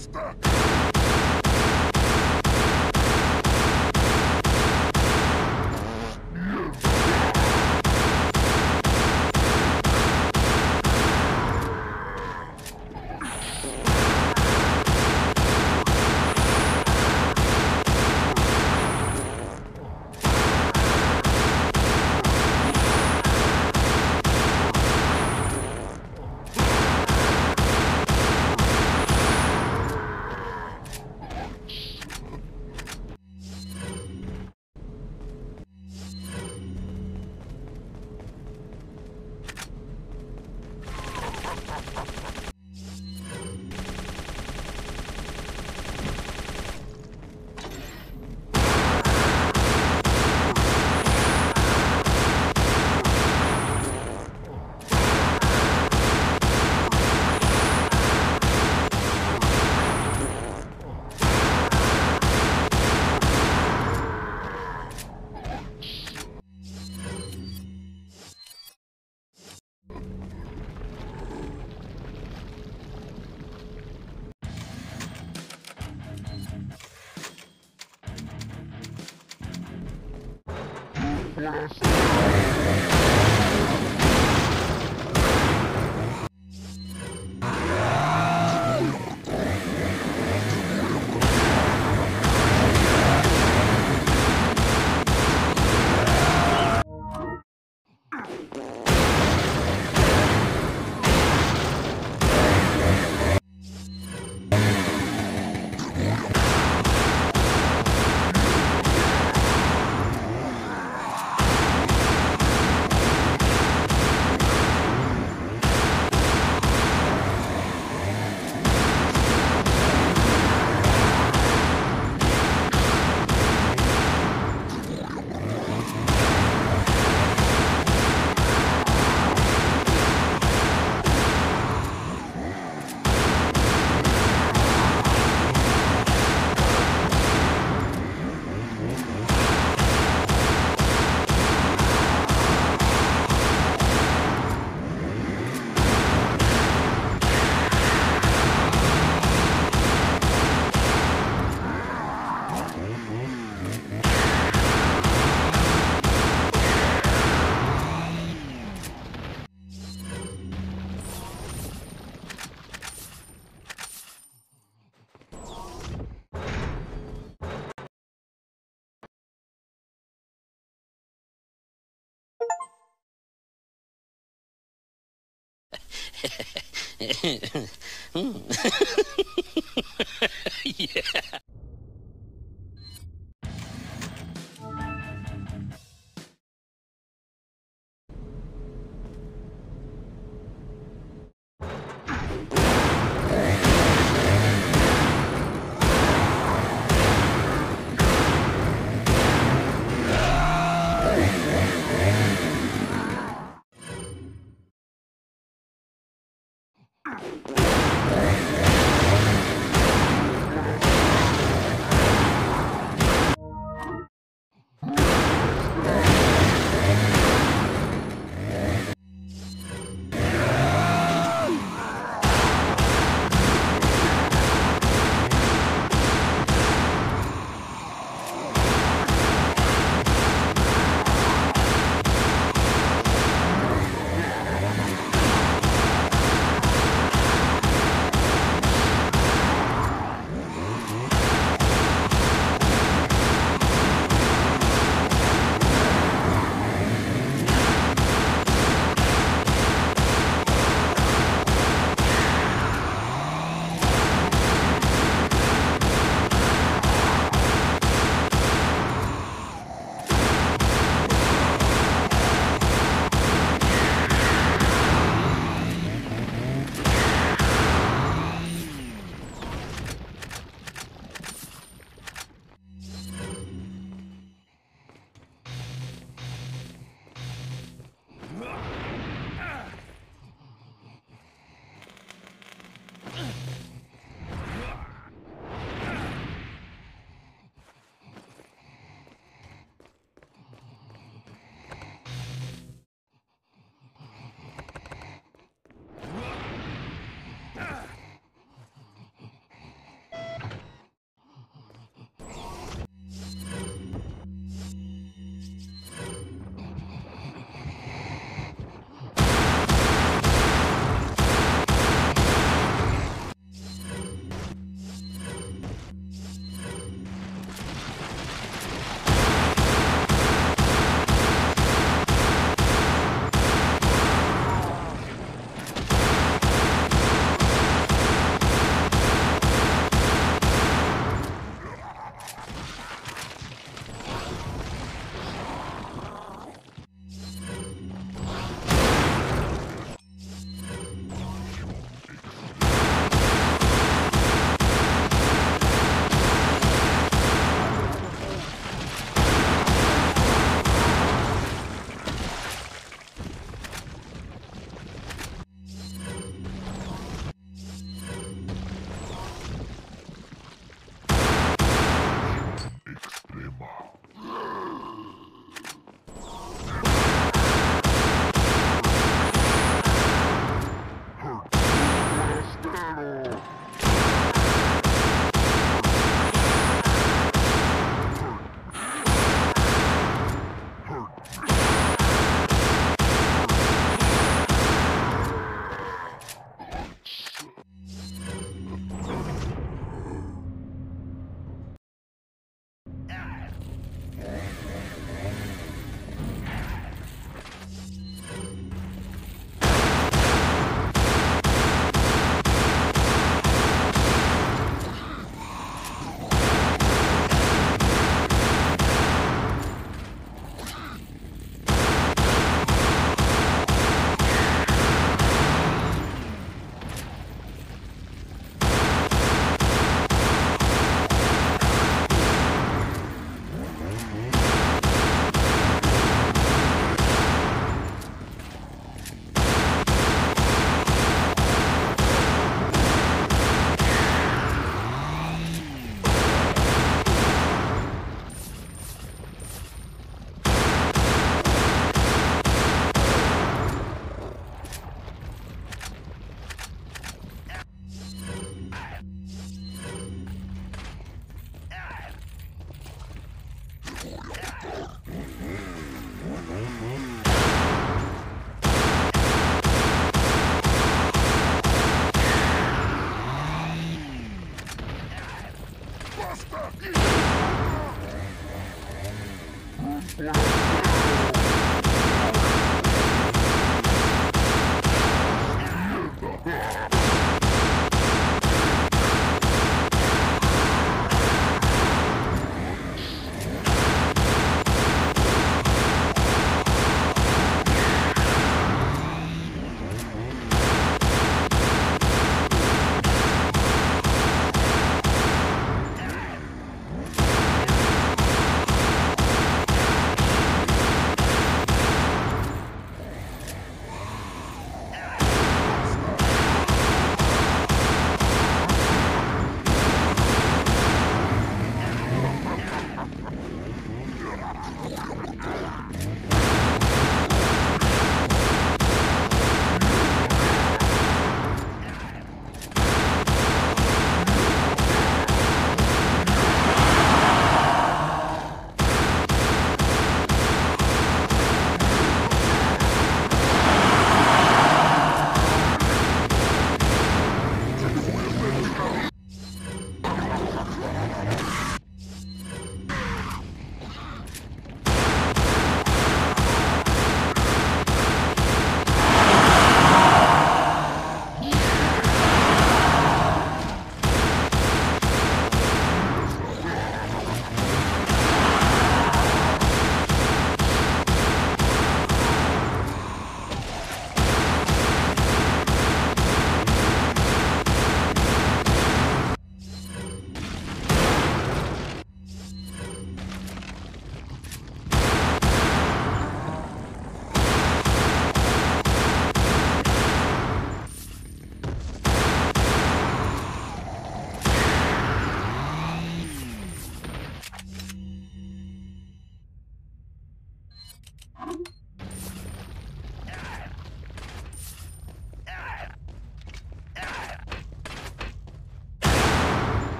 した Hmm. yeah.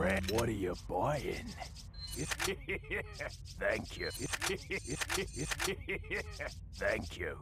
Red. What are you buying? Thank you. Thank you.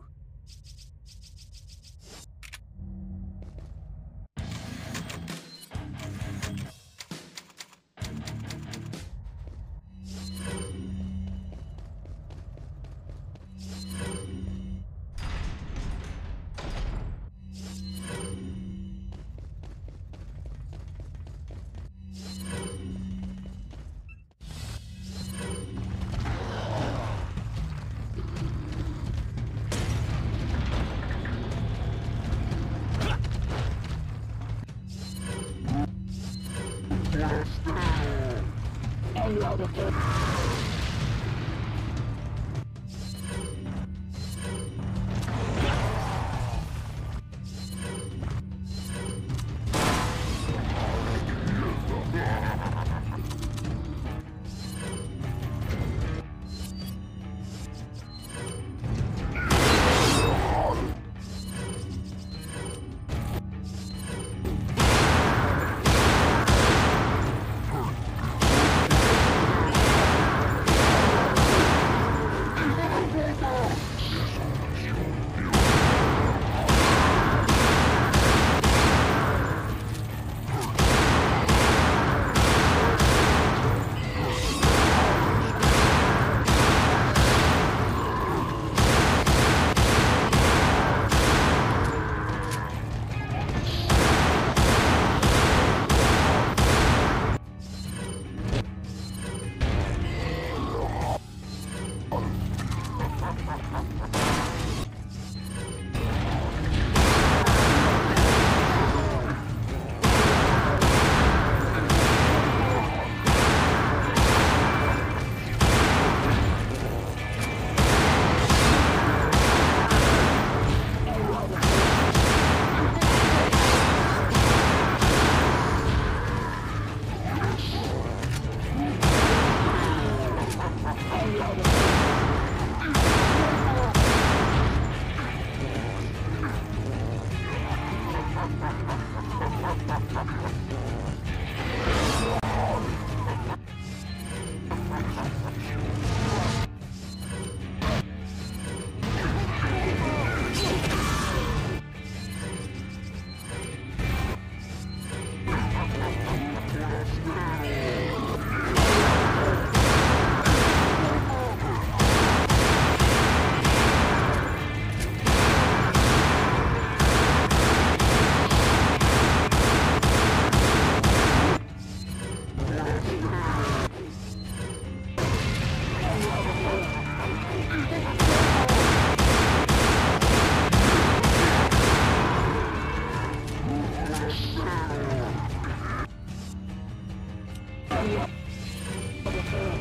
public forum.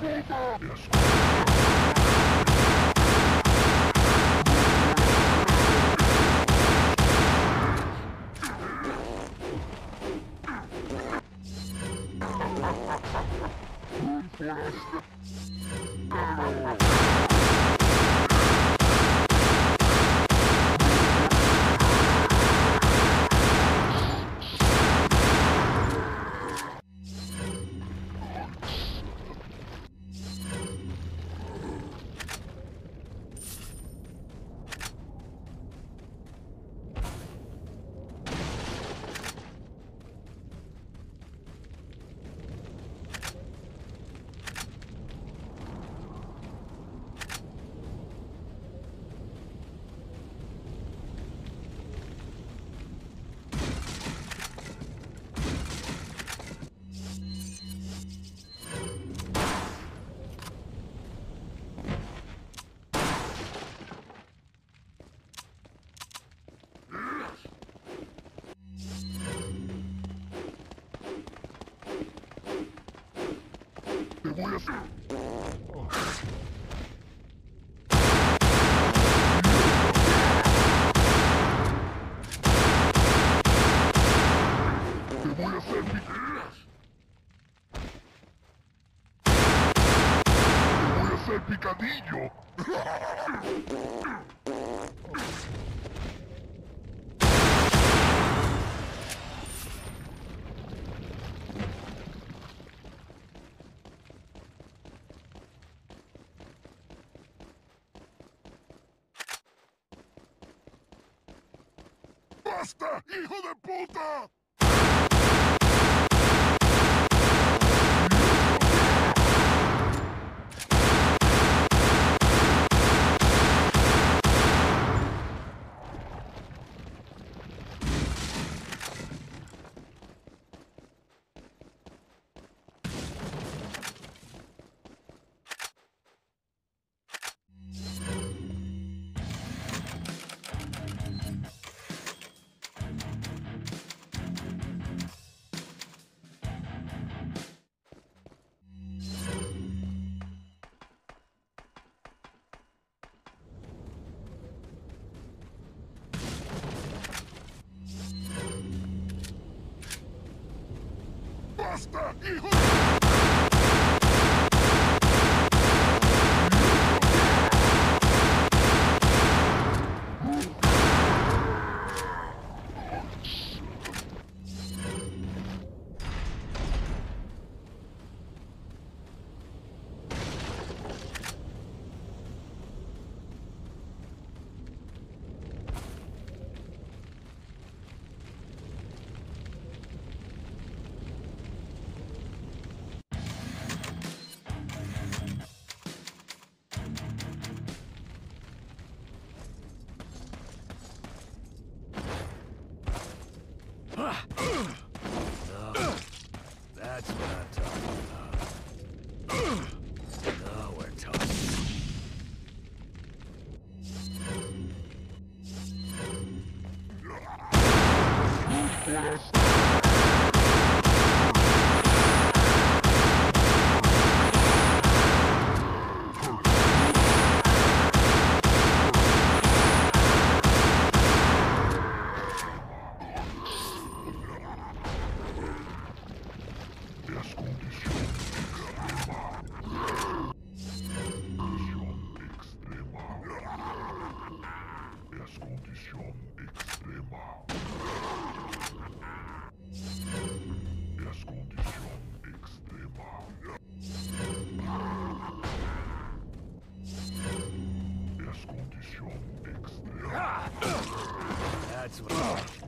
Te ¡Basta, hijo de puta! Hijo That's what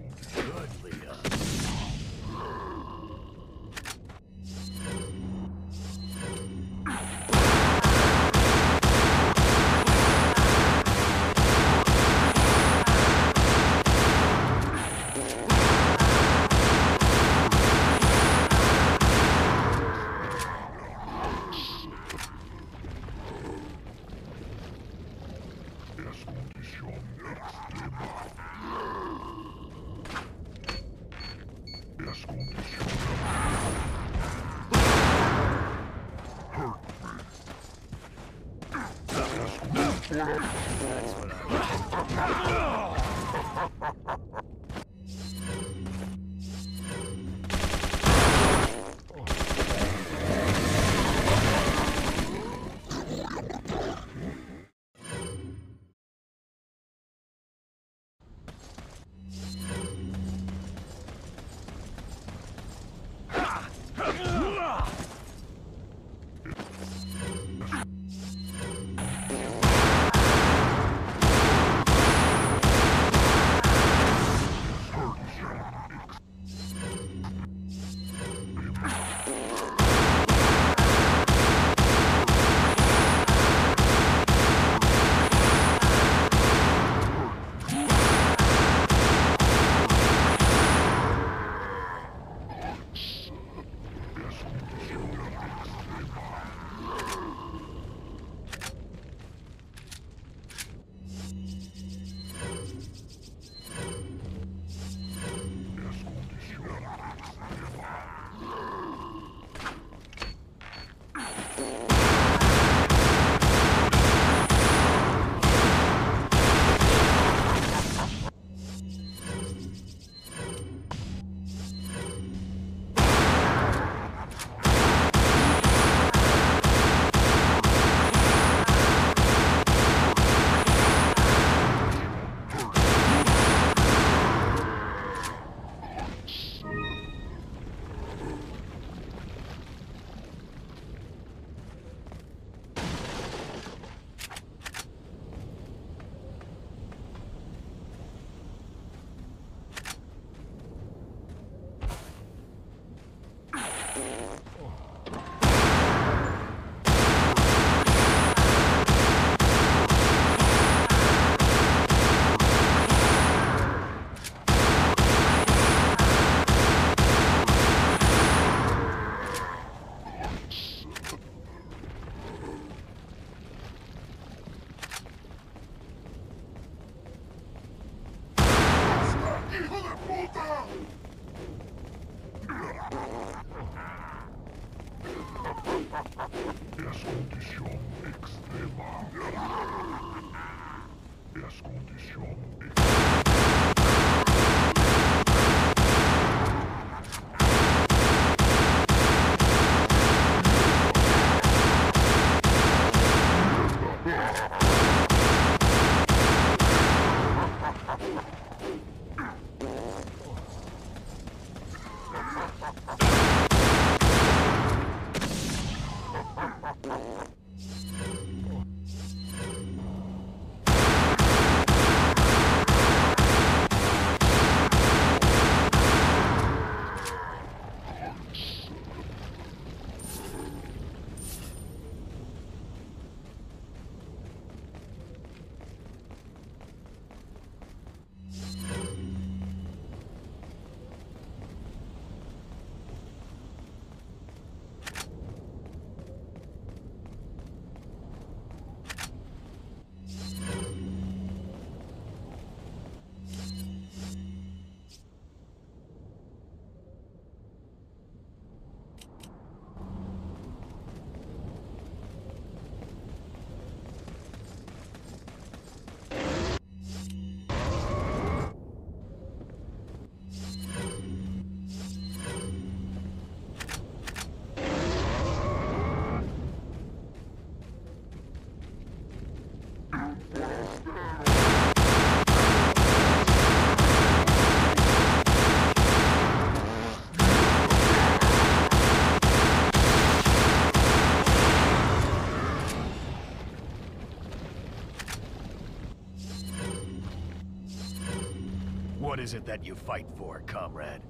is it that you fight for, comrade?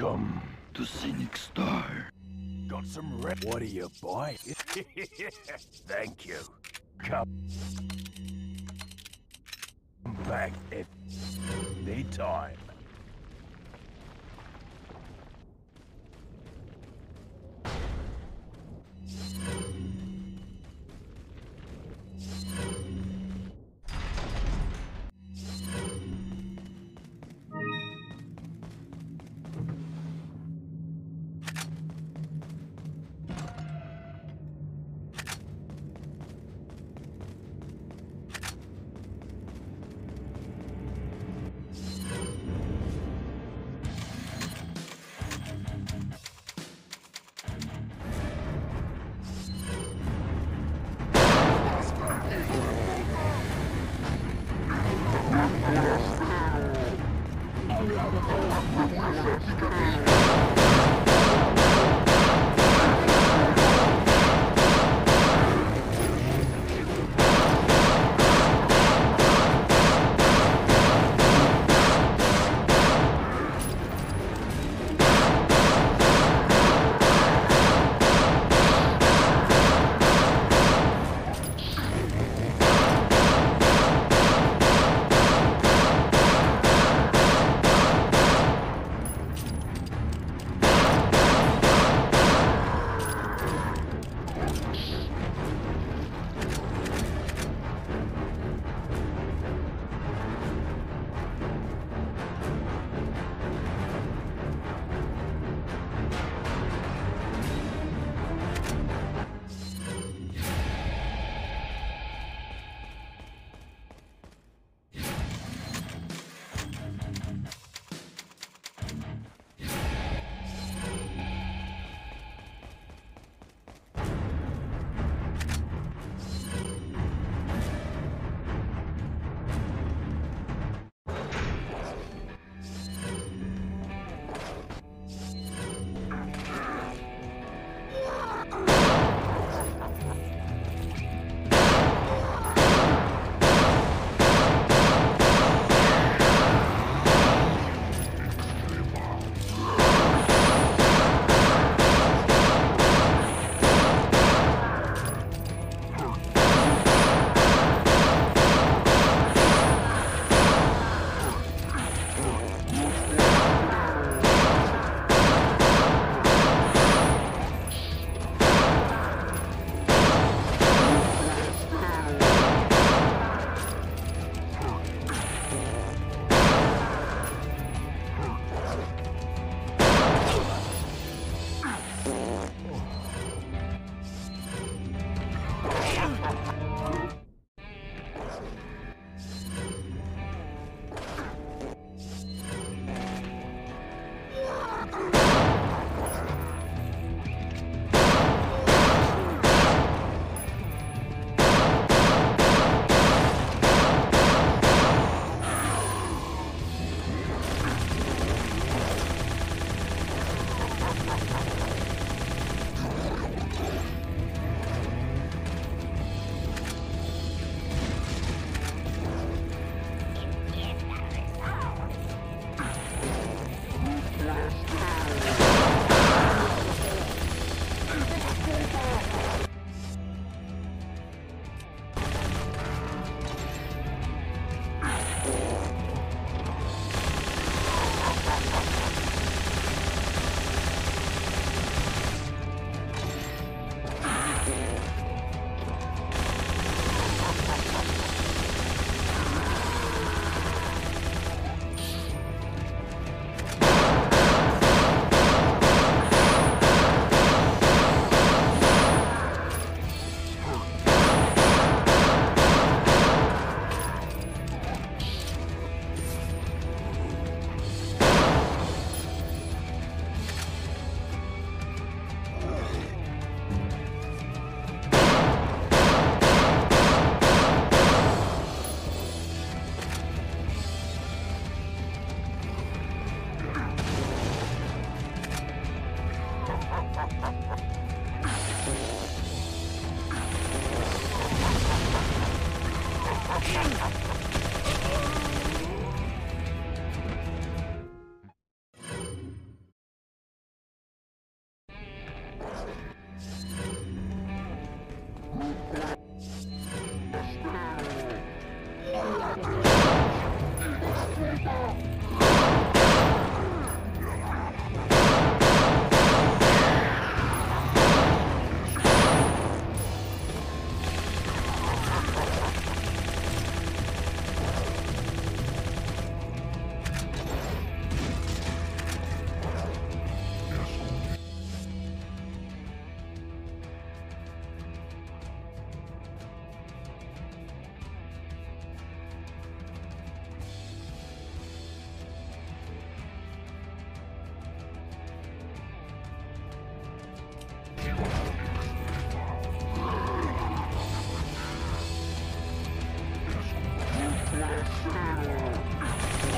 Welcome. to Scenic Star. Got some red. What are you, boy? Thank you. Come back if need time.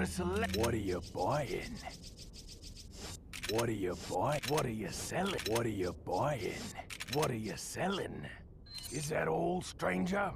Gotta select. What are you buying? What are you buying? What are you selling? What are you buying? What are you selling? Is that all, stranger?